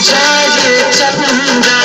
जाए चंदा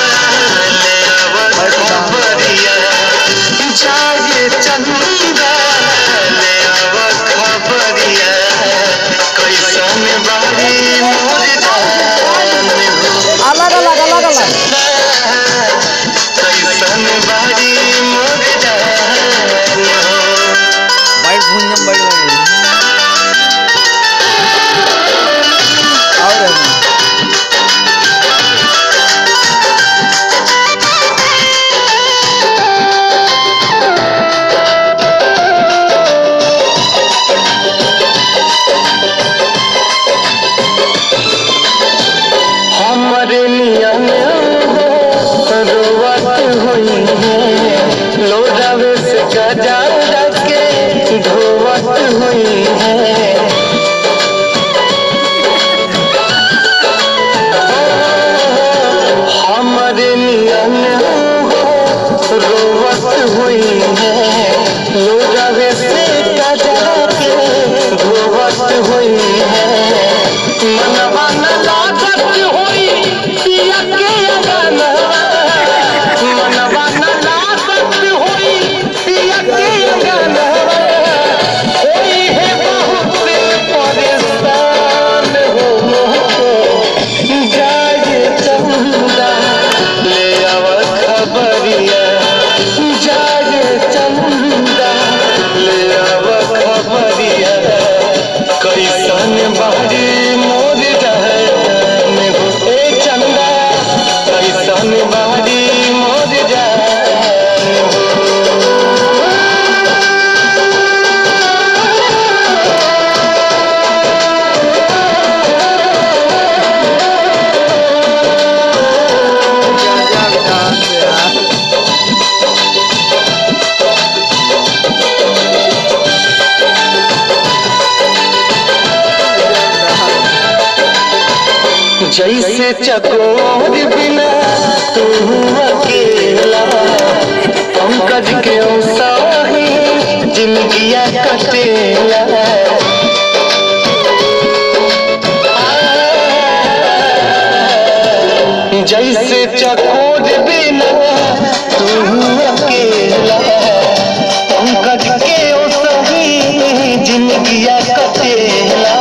रोवत हुई है। लोग मोदी चंदा कैसा निभाए जैसे चकोर बिना तू अकेला। पंकज के साही जिंदगिया कटेला। जैसे चकोर बिना तू अकेला। पंकज के साही जिंदगिया कटेला।